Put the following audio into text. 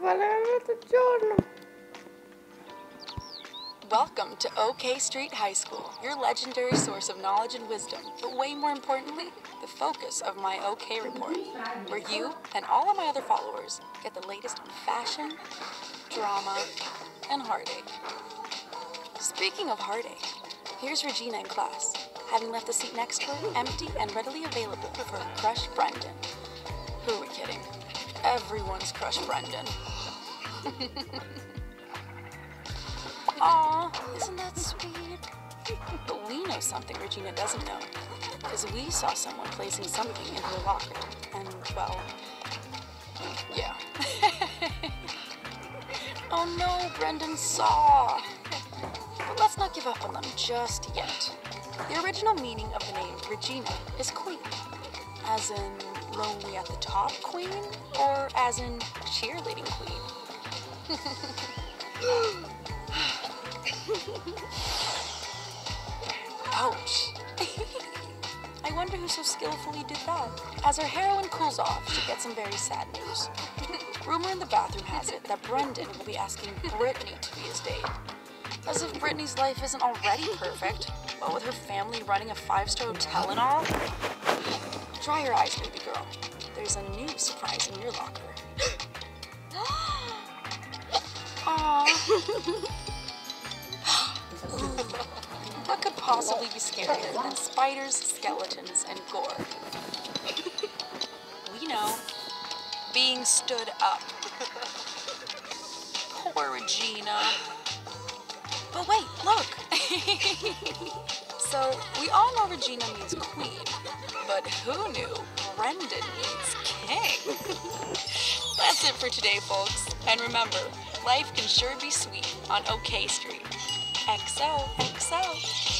giorno. Welcome to OK Street High School, your legendary source of knowledge and wisdom, but way more importantly, the focus of my OK Report, where you and all of my other followers get the latest on fashion, drama, and heartache. Speaking of heartache, here's Regina in class, having left the seat next to her empty and readily available for her crush Brendan. Who are we kidding? Everyone's crush Brendan. Aw, isn't that sweet? But we know something Regina doesn't know. Because we saw someone placing something in her locker. And, well, yeah. oh no, Brendan saw. But let's not give up on them just yet. The original meaning of the name Regina is queen. As in lonely at the top queen? Or as in cheerleading queen? Ouch. I wonder who so skillfully did that. As our heroine cools off, she gets some very sad news. Rumor in the bathroom has it that Brendan will be asking Brittany to be his date. As if Brittany's life isn't already perfect, what with her family running a five-star hotel and all. Dry your eyes, baby girl. There's a new surprise in your locker. What could possibly be scarier than spiders, skeletons, and gore? we know. Being stood up. Poor Regina. But wait, look. so, we all know Regina means queen, but who knew Brendan means king? That's it for today, folks. And remember, life can sure be sweet on OK Street. XO, XO.